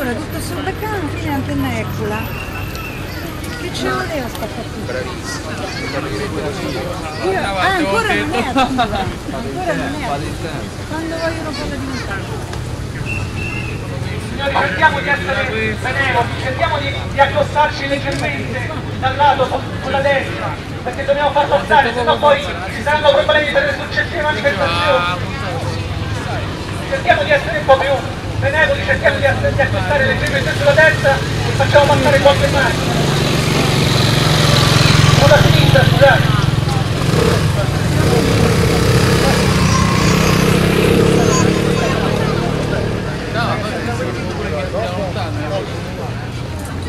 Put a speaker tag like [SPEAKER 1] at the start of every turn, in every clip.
[SPEAKER 1] allora tutto questo baccano fine antenna eccola. Che ce voleva spaccare tutto? Bravissima. Ah, ancora non è attiva. Ancora non è attiva. Quando vogliono farla diventare?
[SPEAKER 2] Signori cerchiamo di essere benevoli, cerchiamo di, di accostarci leggermente dal lato su- sulla destra, perché dobbiamo far passare, sennò poi ci saranno problemi per le successive manifestazioni. Cerchiamo di essere un po' più benevoli, cerchiamo di, essere- di accostare leggermente sulla destra e facciamo passare qualche macchina. Sulla sinistra, scusate.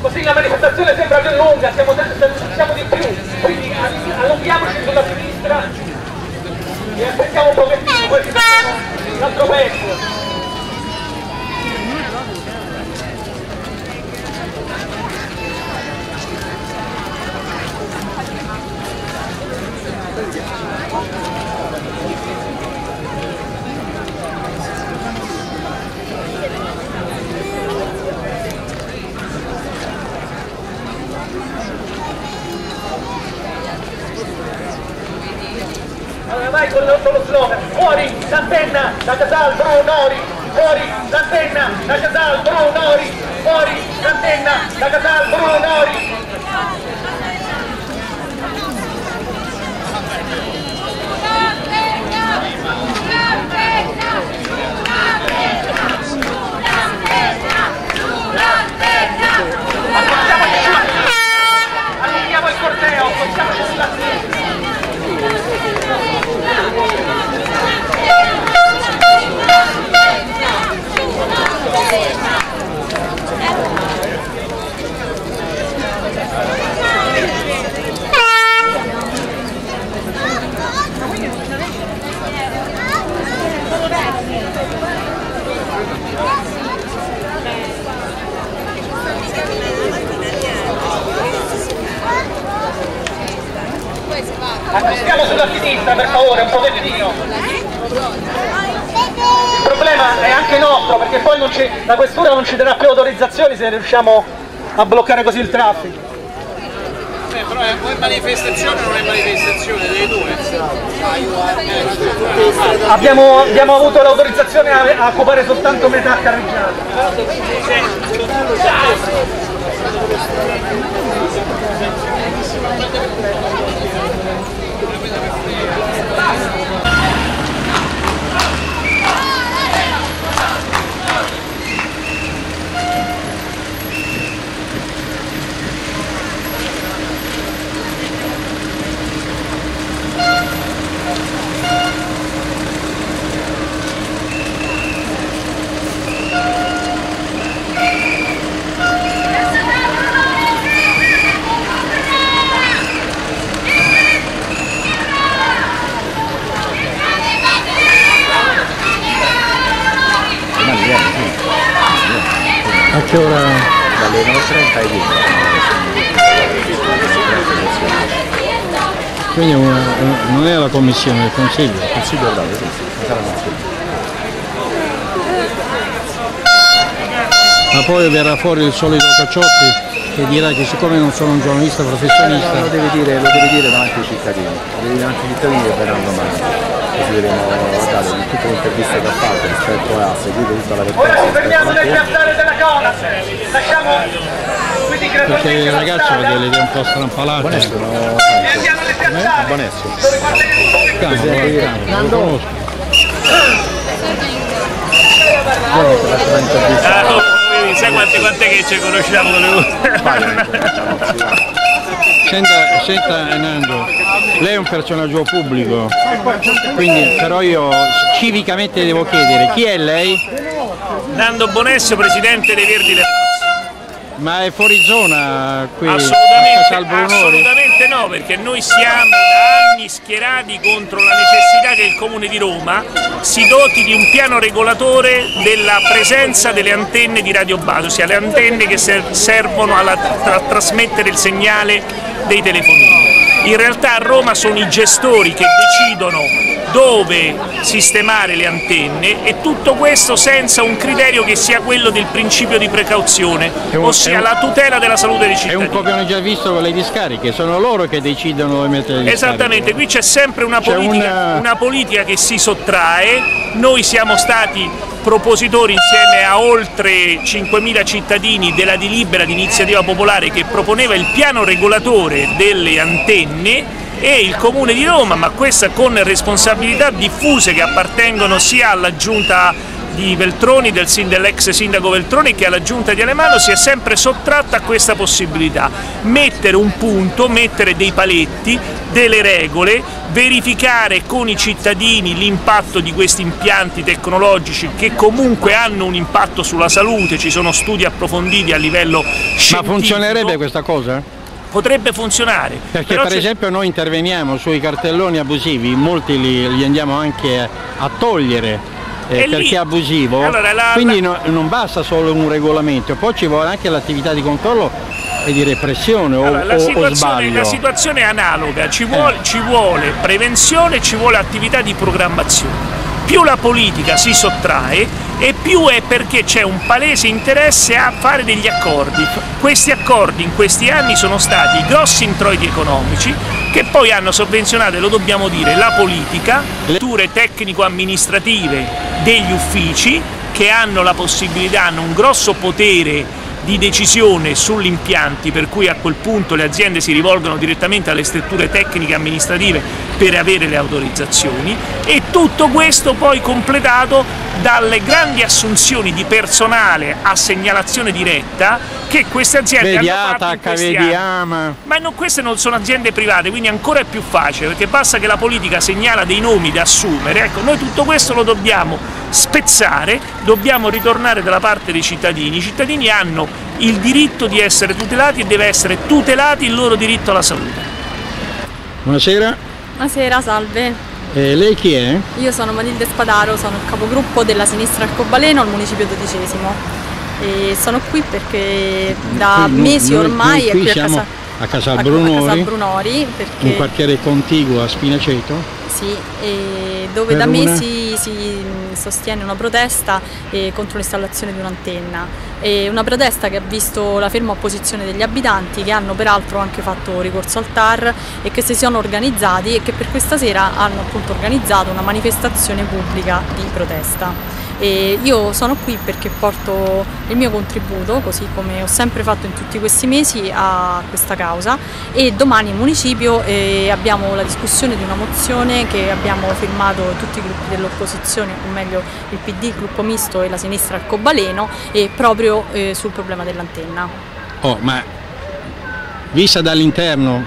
[SPEAKER 2] Così la manifestazione sembra più lunga, siamo, siamo di più, quindi allunghiamoci sulla sinistra e aspettiamo un pochettino, poi ci facciamo l'altro pezzo. Vai con lo, slogan, fuori l'antenna da Casal Brunori, fuori l'antenna da Casal Brunori, fuori l'antenna da Casal Brunori. Allunghiamo il corteo, accostiamoci sulla sinistra.
[SPEAKER 3] Thank
[SPEAKER 2] favore, un pochettino. Il problema è anche nostro perché poi non ci- la questura non ci darà più autorizzazioni se riusciamo a bloccare così il traffico.
[SPEAKER 4] Eh, però è o è manifestazione o non è manifestazione, delle due.
[SPEAKER 2] Abbiamo, abbiamo avuto l'autorizzazione a, a occupare soltanto metà carreggiata.
[SPEAKER 5] Che ora?
[SPEAKER 6] dalle 9.30 ai 10.
[SPEAKER 5] Quindi è una- non è la commissione del consiglio.
[SPEAKER 6] Consiglio orale, sì, sì, sarà consiglio.
[SPEAKER 5] Ma poi verrà fuori il solito Cacciotti che dirà che siccome non sono un giornalista professionista
[SPEAKER 6] Lo devi dire, lo devi dire davanti ai cittadini, lo devi dire davanti ai cittadini che verranno domani. Così vedremo, guardate, di tutte le interviste che ha fatto rispetto a seguire tutta la vertenza
[SPEAKER 2] ci fermiamo nel
[SPEAKER 6] rispetto a
[SPEAKER 2] piazzale della Conas. Lasciamo quindi
[SPEAKER 5] perché il
[SPEAKER 2] la
[SPEAKER 5] ragazzo
[SPEAKER 2] strada
[SPEAKER 5] vede le idee un po'
[SPEAKER 6] no?
[SPEAKER 2] e andiamo nel piazzale.
[SPEAKER 6] Buonesco.
[SPEAKER 2] Dove parte il
[SPEAKER 5] Cavolo, cavolo, lo conosco.
[SPEAKER 7] Ah, sai quante, quante che ci conosciamo con le
[SPEAKER 5] Senta, senta Nando, lei è un personaggio pubblico, quindi però io civicamente devo chiedere chi è lei?
[SPEAKER 7] Nando Bonesso, presidente dei Verdi Le
[SPEAKER 5] Ma è fuori zona qui
[SPEAKER 7] Assolutamente, assolutamente no, perché noi siamo da anni schierati contro la necessità che il Comune di Roma si doti di un piano regolatore della presenza delle antenne di Radio Base, ossia le antenne che ser- servono a trasmettere il segnale dei telefonini. In realtà a Roma sono i gestori che decidono dove sistemare le antenne e tutto questo senza un criterio che sia quello del principio di precauzione,
[SPEAKER 5] È un-
[SPEAKER 7] ossia
[SPEAKER 5] è un-
[SPEAKER 7] la tutela della salute dei
[SPEAKER 5] È
[SPEAKER 7] cittadini.
[SPEAKER 5] un copione già visto con le discariche, sono loro che decidono dove mettere le discariche.
[SPEAKER 7] Esattamente, qui c'è sempre una politica,
[SPEAKER 5] una-
[SPEAKER 7] una politica che si sottrae, noi siamo stati propositori insieme a oltre 5.000 cittadini della delibera di iniziativa popolare che proponeva il piano regolatore delle antenne e il Comune di Roma, ma questa con responsabilità diffuse che appartengono sia alla giunta di Veltroni, dell'ex sindaco Veltroni che alla giunta di Alemano si è sempre sottratta a questa possibilità. Mettere un punto, mettere dei paletti, delle regole, verificare con i cittadini l'impatto di questi impianti tecnologici che comunque hanno un impatto sulla salute, ci sono studi approfonditi a livello
[SPEAKER 5] Ma
[SPEAKER 7] scientifico.
[SPEAKER 5] funzionerebbe questa cosa?
[SPEAKER 7] Potrebbe funzionare.
[SPEAKER 5] Perché
[SPEAKER 7] però
[SPEAKER 5] per esempio noi interveniamo sui cartelloni abusivi, molti li, li andiamo anche a togliere eh,
[SPEAKER 7] lì-
[SPEAKER 5] perché è abusivo,
[SPEAKER 7] Allora, la-
[SPEAKER 5] quindi
[SPEAKER 7] la-
[SPEAKER 5] no- non basta solo un regolamento, poi ci vuole anche l'attività di controllo e di repressione o,
[SPEAKER 7] Allora, la,
[SPEAKER 5] o- o
[SPEAKER 7] situazione,
[SPEAKER 5] sbaglio.
[SPEAKER 7] la situazione è analoga, ci vuole,
[SPEAKER 5] Eh.
[SPEAKER 7] ci vuole prevenzione, ci vuole attività di programmazione. Più la politica si sottrae e più è perché c'è un palese interesse a fare degli accordi. Questi accordi in questi anni sono stati grossi introiti economici che poi hanno sovvenzionato, e lo dobbiamo dire, la politica, le strutture tecnico-amministrative degli uffici che hanno la possibilità, hanno un grosso potere di decisione sugli impianti, per cui a quel punto le aziende si rivolgono direttamente alle strutture tecniche e amministrative per avere le autorizzazioni e tutto questo poi completato dalle grandi assunzioni di personale a segnalazione diretta che queste aziende
[SPEAKER 5] Vedi
[SPEAKER 7] hanno fatto in
[SPEAKER 5] Ataca,
[SPEAKER 7] questi
[SPEAKER 5] vedi
[SPEAKER 7] anni.
[SPEAKER 5] Ama.
[SPEAKER 7] Ma non, queste non sono aziende private, quindi ancora è più facile, perché basta che la politica segnala dei nomi da assumere. Ecco, noi tutto questo lo dobbiamo spezzare, dobbiamo ritornare dalla parte dei cittadini. I cittadini hanno il diritto di essere tutelati e deve essere tutelati il loro diritto alla salute.
[SPEAKER 5] Buonasera,
[SPEAKER 8] Buonasera, salve.
[SPEAKER 5] Eh, lei chi è?
[SPEAKER 8] Io sono Matilde Spadaro, sono il capogruppo della sinistra arcobaleno al municipio dodicesimo. E sono qui perché da
[SPEAKER 5] Qui-
[SPEAKER 8] mesi
[SPEAKER 5] noi-
[SPEAKER 8] ormai
[SPEAKER 5] noi
[SPEAKER 8] è
[SPEAKER 5] qui
[SPEAKER 8] qui a casa,
[SPEAKER 5] a Casal
[SPEAKER 8] a- a
[SPEAKER 5] Brunori,
[SPEAKER 8] Casal Brunori,
[SPEAKER 5] un
[SPEAKER 8] perché
[SPEAKER 5] quartiere contiguo a Spinaceto.
[SPEAKER 8] Sì, e dove da
[SPEAKER 5] una?
[SPEAKER 8] Si sostiene una protesta eh, contro l'installazione di un'antenna. Una protesta che ha visto la ferma opposizione degli abitanti che hanno peraltro anche fatto ricorso al TAR e che si sono organizzati e che per questa sera hanno appunto organizzato una manifestazione pubblica di protesta. E io sono qui perché porto il mio contributo, così come ho sempre fatto in tutti questi mesi, a questa causa e domani in municipio eh, abbiamo la discussione di una mozione che abbiamo firmato tutti i gruppi dell'opposizione, o meglio il PD, il gruppo misto e la sinistra arcobaleno, e proprio eh, sul problema dell'antenna.
[SPEAKER 5] Oh, ma vista dall'interno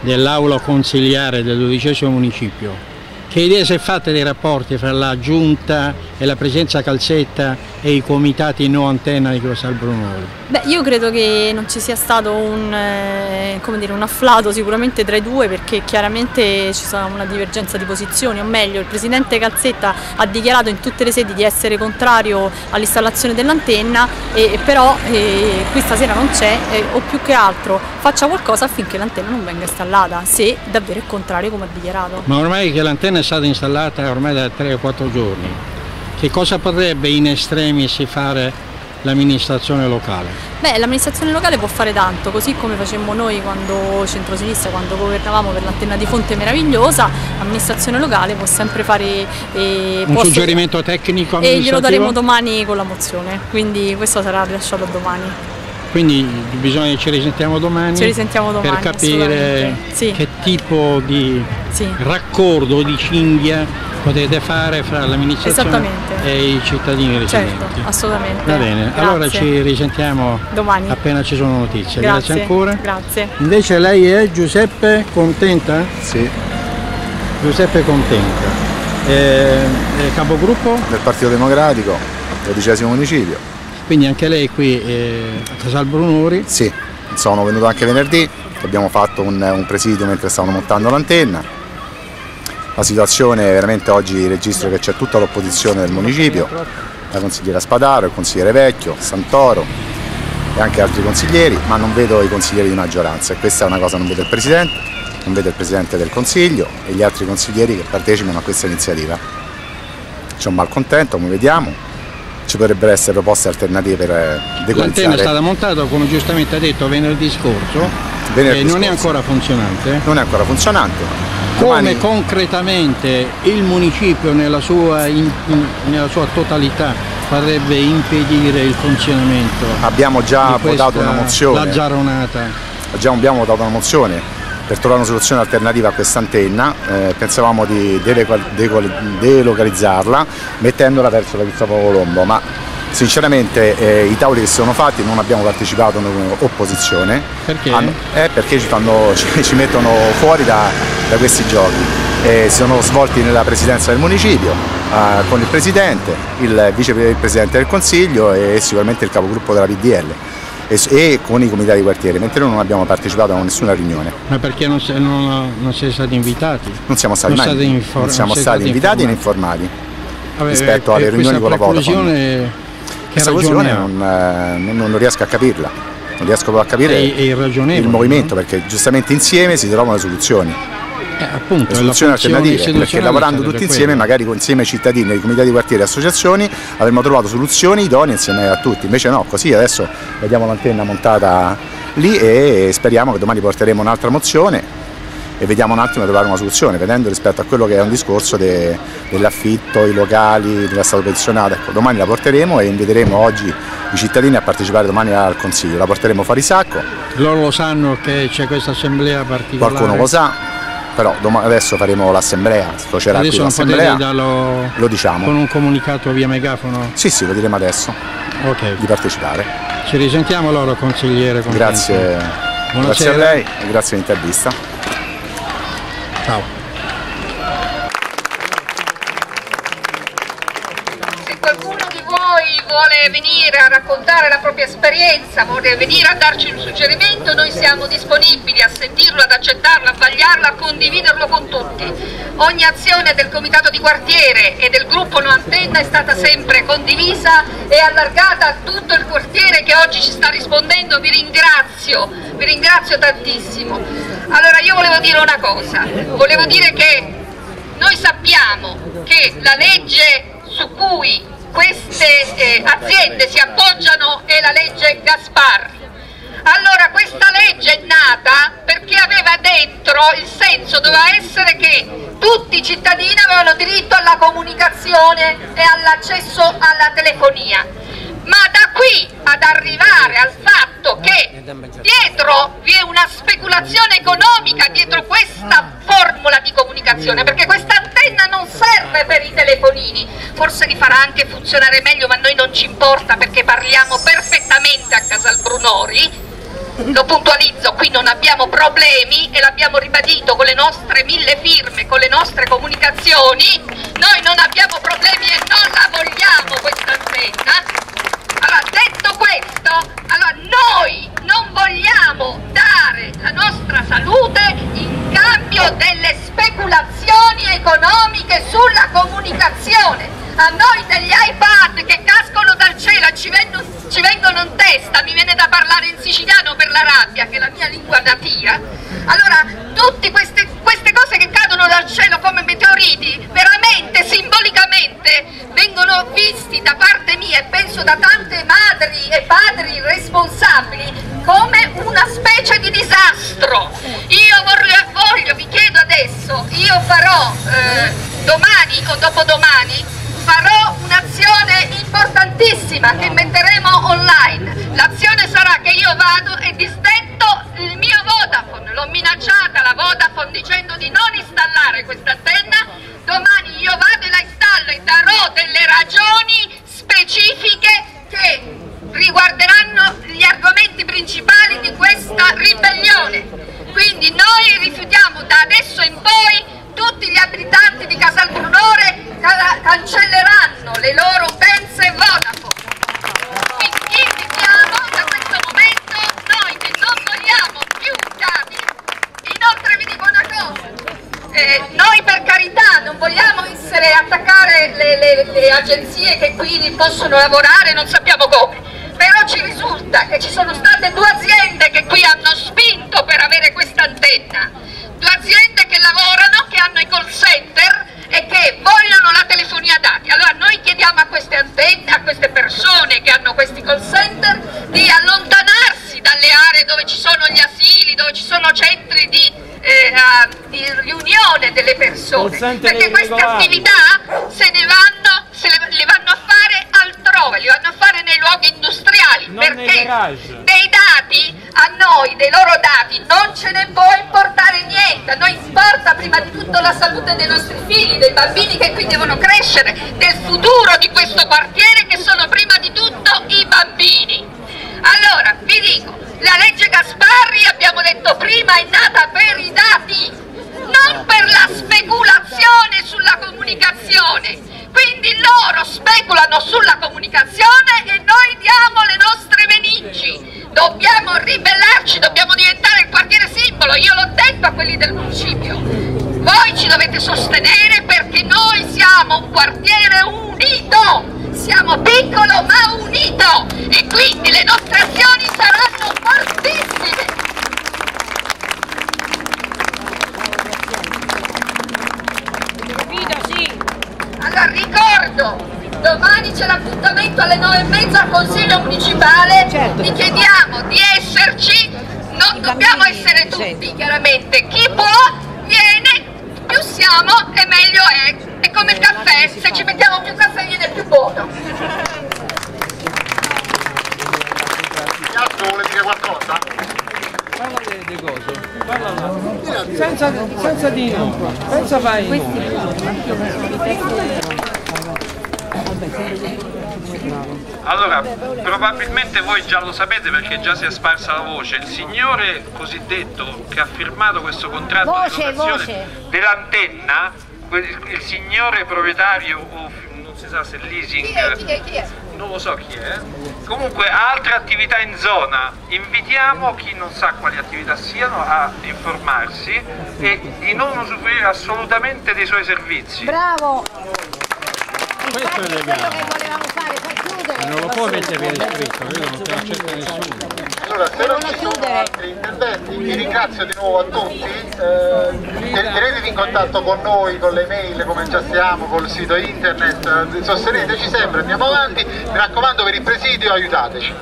[SPEAKER 5] dell'aula consiliare del dodicesimo municipio, che idea si è fatta dei rapporti fra la giunta e la presenza Calzetta e i comitati no antenna di Crosal Brunori?
[SPEAKER 8] Beh, io credo che non ci sia stato un, eh, come dire, un afflato sicuramente tra i due perché chiaramente ci sarà una divergenza di posizioni, o meglio il Presidente Calzetta ha dichiarato in tutte le sedi di essere contrario all'installazione dell'antenna e però eh, qui stasera non c'è eh, o più che altro faccia qualcosa affinché l'antenna non venga installata, se davvero è contrario come ha dichiarato.
[SPEAKER 5] Ma ormai che l'antenna è stata installata ormai da 3 o 4 giorni, che cosa potrebbe in estremis fare l'amministrazione locale?
[SPEAKER 8] Beh, l'amministrazione locale può fare tanto, così come facemmo noi quando centrosinistra, quando governavamo per l'antenna di Fonte Meravigliosa, l'amministrazione locale può sempre fare... eh,
[SPEAKER 5] Un suggerimento tecnico
[SPEAKER 8] E glielo daremo domani con la mozione, quindi questo sarà rilasciato domani.
[SPEAKER 5] Quindi bisogna ci risentiamo domani,
[SPEAKER 8] Ci risentiamo domani,
[SPEAKER 5] per capire.
[SPEAKER 8] Sì.
[SPEAKER 5] che tipo di
[SPEAKER 8] Sì.
[SPEAKER 5] raccordo di cinghia potete fare fra l'amministrazione e i cittadini residenti.
[SPEAKER 8] Certo, assolutamente.
[SPEAKER 5] Va bene,
[SPEAKER 8] Grazie.
[SPEAKER 5] allora ci risentiamo
[SPEAKER 8] Domani.
[SPEAKER 5] appena ci sono notizie.
[SPEAKER 8] Grazie.
[SPEAKER 5] ancora.
[SPEAKER 8] Grazie.
[SPEAKER 5] Invece lei è Giuseppe Contenta?
[SPEAKER 6] Sì,
[SPEAKER 5] Giuseppe Contenta. Eh, capogruppo?
[SPEAKER 6] del Partito Democratico, dodicesimo municipio.
[SPEAKER 5] Quindi anche lei qui eh, a Casal Brunori.
[SPEAKER 6] Sì, sono venuto anche venerdì, abbiamo fatto un, un presidio mentre stavano montando l'antenna. La situazione veramente oggi registro che c'è tutta l'opposizione del municipio, la consigliera Spadaro, il consigliere Vecchio, Santoro e anche altri consiglieri, ma non vedo i consiglieri di maggioranza e questa è una cosa, non vedo il Presidente, non vedo il Presidente del Consiglio e gli altri consiglieri che partecipano a questa iniziativa. C'è un malcontento, come vediamo, ci potrebbero essere proposte alternative per eh,
[SPEAKER 5] L'antenna è stata montata, come giustamente ha detto, venerdì scorso
[SPEAKER 6] Venerdì
[SPEAKER 5] e non è
[SPEAKER 6] scorso.
[SPEAKER 5] ancora funzionante.
[SPEAKER 6] Non è ancora funzionante.
[SPEAKER 5] Come
[SPEAKER 6] Domani-
[SPEAKER 5] concretamente il municipio nella sua, in- in- nella sua totalità potrebbe impedire il funzionamento
[SPEAKER 6] abbiamo già votato una mozione,
[SPEAKER 5] lazzaronata?
[SPEAKER 6] già abbiamo votato una mozione per trovare una soluzione alternativa a questa antenna, eh, pensavamo di delocalizzarla mettendola verso la Cristoforo Colombo, ma sinceramente eh, i tavoli che si sono fatti non abbiamo partecipato come opposizione.
[SPEAKER 5] Perché?
[SPEAKER 6] Hanno- eh, perché ci, fanno- ci- ci mettono fuori da, da questi giochi. Eh, si sono svolti nella presidenza del municipio eh, con il presidente, il vicepresidente del consiglio e sicuramente il capogruppo della PDL e, e con i comitati di quartiere, mentre noi non abbiamo partecipato a nessuna riunione.
[SPEAKER 5] Ma perché non, non- non siete stati invitati?
[SPEAKER 6] Non siamo stati,
[SPEAKER 5] Non
[SPEAKER 6] mai- non siamo stati
[SPEAKER 5] stati
[SPEAKER 6] invitati né
[SPEAKER 5] informati. Vabbè,
[SPEAKER 6] rispetto
[SPEAKER 5] e-
[SPEAKER 6] alle riunioni con la Vodafone. Questa questione non, eh, non- non riesco a capirla, non riesco proprio a capire
[SPEAKER 5] È- è
[SPEAKER 6] il movimento perché giustamente insieme si trovano le soluzioni.
[SPEAKER 5] Eh, appunto,
[SPEAKER 6] le soluzioni alternative, perché lavorando tutti insieme,
[SPEAKER 5] quella.
[SPEAKER 6] magari con- insieme ai cittadini, ai comitati di quartiere e associazioni, avremmo trovato soluzioni idonee insieme a tutti. Invece no, così adesso vediamo l'antenna montata lì e speriamo che domani porteremo un'altra mozione e vediamo un attimo di trovare una soluzione, vedendo rispetto a quello che è un discorso de- dell'affitto, i locali, dove è stato pensionato. Ecco, domani la porteremo e inviteremo oggi i cittadini a partecipare domani al Consiglio, la porteremo fuori sacco,
[SPEAKER 5] Loro lo sanno che c'è questa assemblea particolare.
[SPEAKER 6] qualcuno lo sa, però adesso faremo l'assemblea, qui
[SPEAKER 5] Adesso potete
[SPEAKER 6] l'assemblea,
[SPEAKER 5] darlo
[SPEAKER 6] lo diciamo.
[SPEAKER 5] con un comunicato via megafono?
[SPEAKER 6] Sì, sì, lo diremo adesso,
[SPEAKER 5] Ok.
[SPEAKER 6] di partecipare.
[SPEAKER 5] Ci risentiamo allora consigliere.
[SPEAKER 6] Grazie, grazie a lei e grazie all'intervista.
[SPEAKER 5] Ciao.
[SPEAKER 3] Se qualcuno di voi vuole venire a raccontare la propria esperienza, vuole venire a darci un suggerimento, noi siamo disponibili a sentirlo, ad accettarlo, a vagliarlo, a condividerlo con tutti. Ogni azione del comitato di quartiere e del gruppo No Antenna è stata sempre condivisa e allargata a tutto il quartiere che oggi ci sta rispondendo. Vi ringrazio, vi ringrazio tantissimo. Allora io volevo dire una cosa, volevo dire che noi sappiamo che la legge su cui queste eh, aziende si appoggiano è la legge Gasparri. Allora questa legge è nata perché aveva dentro il senso, doveva essere che tutti i cittadini avevano diritto alla comunicazione e all'accesso alla telefonia ma da qui ad arrivare al che dietro vi è una speculazione economica dietro questa formula di comunicazione, perché questa antenna non serve per i telefonini, forse li farà anche funzionare meglio, ma a noi non ci importa perché parliamo perfettamente a Casal Brunori, lo puntualizzo, qui non abbiamo problemi e l'abbiamo ribadito con le nostre mille firme, con le nostre comunicazioni, noi non abbiamo problemi e non la vogliamo questa antenna. Allora, detto questo, allora noi non vogliamo dare la nostra salute in cambio delle speculazioni economiche sulla comunicazione. A noi degli iPad che cascano dal cielo e ci vengono, ci vengono in testa, mi viene da parlare in siciliano per la rabbia, che è la mia lingua natia. Allora, tutte queste, queste cose che cadono dal cielo come meteoriti, veramente, simbolicamente, vengono visti da parte mia e penso da tante madri e padri responsabili come una specie di disastro. Io voglio, voglio vi chiedo adesso, io farò eh, domani dopodomani farò un'azione importantissima che metteremo online. L'azione sarà che io vado e disdetto il mio Vodafone, l'ho minacciata la Vodafone dicendo di non installare questa antenna, domani io vado e la installo e darò delle ragioni specifiche che riguarderanno gli argomenti principali di questa ribellione. Quindi noi rifiutiamo da adesso in poi tutti gli abitanti di Casalbrunore cancelleranno le loro utenze Vodafone. Quindi invitiamo da questo momento noi che non vogliamo più cavi. Inoltre vi dico una cosa, eh, noi per carità non vogliamo essere, attaccare le, le, le agenzie che qui possono lavorare, non sappiamo come, però ci risulta che ci sono state due aziende che qui hanno spinto per avere questa antenna. Due aziende che lavorano, che hanno i call center e che vogliono la telefonia dati. Allora noi chiediamo a queste antenne, a queste persone che hanno questi call center di allontanarsi dalle aree dove ci sono gli asili, dove ci sono centri di, eh, di riunione delle persone, perché queste attività se ne vanno, se le, le vanno a fare altrove, li vanno a fare nei luoghi industriali, non perché dei dati? A noi, dei loro dati, non ce ne può importare niente, a noi importa prima di tutto la salute dei nostri figli, dei bambini che qui devono crescere, del futuro di questo quartiere che sono prima di tutto i bambini. Allora, vi dico, la legge Gasparri, abbiamo detto prima, è nata per i dati, non per la speculazione sulla comunicazione. Quindi loro speculano sulla comunicazione e noi diamo le nostre meningi. Dobbiamo ribellarci, dobbiamo diventare il quartiere simbolo, io l'ho detto a quelli del municipio. Voi ci dovete sostenere perché noi siamo un quartiere unito, siamo piccolo ma unito e quindi le nostre azioni saranno fortissime. Allora ricordo, domani c'è l'appuntamento alle nove e mezza al Consiglio Municipale, certo. vi chiediamo di esserci, non dobbiamo essere tutti chiaramente, chi può viene, più siamo e meglio è, è come il caffè, se ci mettiamo più caffè viene più buono.
[SPEAKER 9] Chi altro vuole dire qualcosa?
[SPEAKER 4] Parla di, di cosa? Parla senza, senza dire, senza fare
[SPEAKER 10] allora, probabilmente voi già lo sapete perché già si è sparsa la voce, il signore cosiddetto che ha firmato questo contratto voce, di locazione dell'antenna, il signore proprietario o non si sa se leasing, chi è, chi è, chi è? non lo so chi è, comunque ha altre attività in zona, invitiamo chi non sa quali attività siano a informarsi e di non usufruire assolutamente dei suoi servizi.
[SPEAKER 1] Bravo!
[SPEAKER 5] Questo è
[SPEAKER 11] quello
[SPEAKER 5] legale.
[SPEAKER 11] che volevamo fare, far chiudere.
[SPEAKER 5] Non lo può mettere per iscritto, quello non te lo accetta nessuno.
[SPEAKER 9] Allora, se non ci sono altri interventi, vi ringrazio di nuovo a tutti, eh, ten- tenetevi in contatto con noi, con le mail come già siamo, col sito internet, eh, sosteneteci sempre, andiamo avanti, mi raccomando per il presidio aiutateci.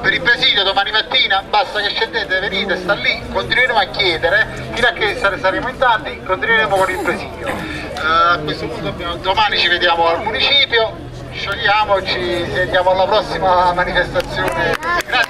[SPEAKER 9] Per il presidio domani mattina basta che scendete, venite, sta lì, continueremo a chiedere, fino a che sare- saremo in tanti, continueremo con il presidio. Questo punto abbiamo- domani ci vediamo al municipio, sciogliamoci, ci vediamo alla prossima manifestazione. Grazie